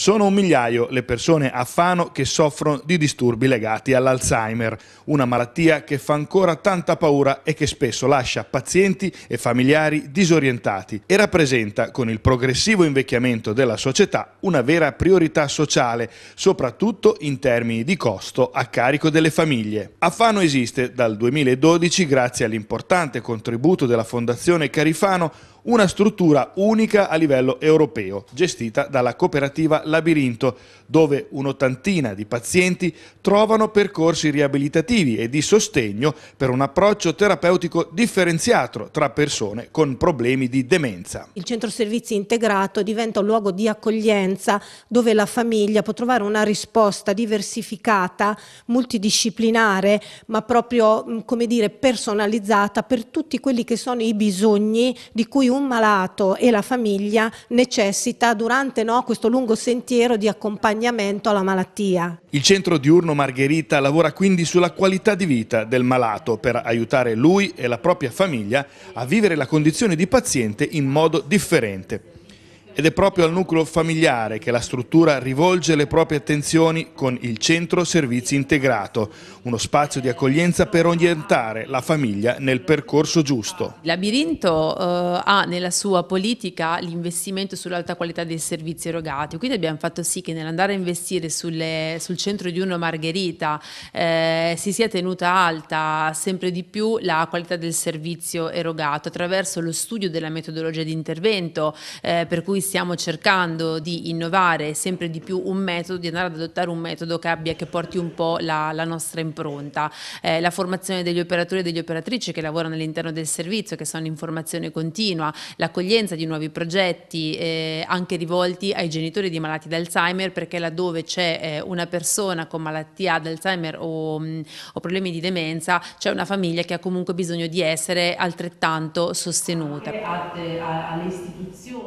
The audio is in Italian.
Sono un migliaio le persone a Fano che soffrono di disturbi legati all'Alzheimer, una malattia che fa ancora tanta paura e che spesso lascia pazienti e familiari disorientati e rappresenta, con il progressivo invecchiamento della società, una vera priorità sociale, soprattutto in termini di costo a carico delle famiglie. A Fano esiste dal 2012, grazie all'importante contributo della Fondazione Carifano, una struttura unica a livello europeo, gestita dalla cooperativa Labirinto, dove un'ottantina di pazienti trovano percorsi riabilitativi e di sostegno per un approccio terapeutico differenziato tra persone con problemi di demenza. Il centro servizi integrato diventa un luogo di accoglienza dove la famiglia può trovare una risposta diversificata, multidisciplinare, ma proprio come dire personalizzata per tutti quelli che sono i bisogni di cui un malato e la famiglia necessita durante no, questo lungo sentiero di accompagnamento alla malattia. Il centro diurno Margherita lavora quindi sulla qualità di vita del malato per aiutare lui e la propria famiglia a vivere la condizione di paziente in modo differente. Ed è proprio al nucleo familiare che la struttura rivolge le proprie attenzioni con il Centro Servizi Integrato, uno spazio di accoglienza per orientare la famiglia nel percorso giusto. Il labirinto eh, ha nella sua politica l'investimento sull'alta qualità dei servizi erogati, quindi abbiamo fatto sì che nell'andare a investire sulle, sul centro di Uno Margherita eh, si sia tenuta alta sempre di più la qualità del servizio erogato attraverso lo studio della metodologia di intervento eh, per cui stiamo cercando di innovare sempre di più un metodo, di andare ad adottare un metodo che, abbia, che porti un po' la, la nostra impronta. Eh, la formazione degli operatori e degli operatrici che lavorano all'interno del servizio, che sono in formazione continua, l'accoglienza di nuovi progetti eh, anche rivolti ai genitori di malati d'Alzheimer perché laddove c'è eh, una persona con malattia d'Alzheimer o, mh, o problemi di demenza c'è una famiglia che ha comunque bisogno di essere altrettanto sostenuta. Alle istituzioni